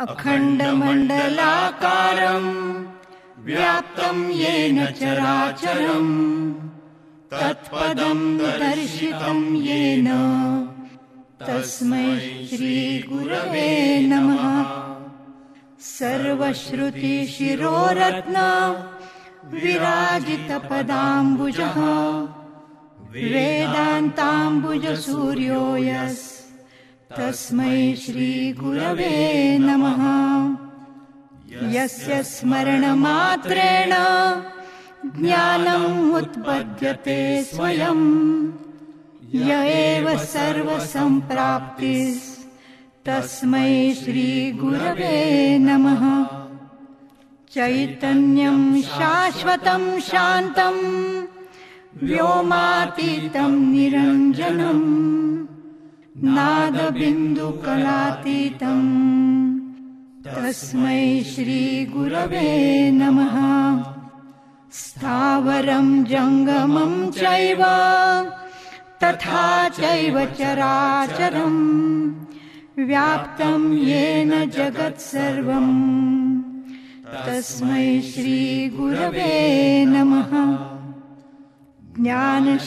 अखण्डमण्डलाकारम् व्याप्तम् येन चराचरम् तत्पदम् दर्शितम् येन। तस्मै श्रीगुरवे नमः। सर्वश्रुतिशिरोरत्न विराजितपदाम्बुजः। वेदान्ताम्बुजसूर्यो यस् तस्मै श्रीगुरवे नमः। यस्य स्मरणमात्रेण ज्ञानम् उत्पद्यते स्वयम् य एव सर्वसम्प्राप्तिस्। तस्मै श्रीगुरवे नमः। चैतन्यम् शाश्वतम् शान्तम्। व्योमातीतम् निरञ्जनम् नादबिन्दुकलातीतम्। तस्मै श्रीगुरवे नमः। स्थावरम् जङ्गमम् चैव तथा चैव चराचरम्। व्याप्तम् येन जगत् सर्वम्। तस्मै श्रीगुरवे नमः। ज्ञान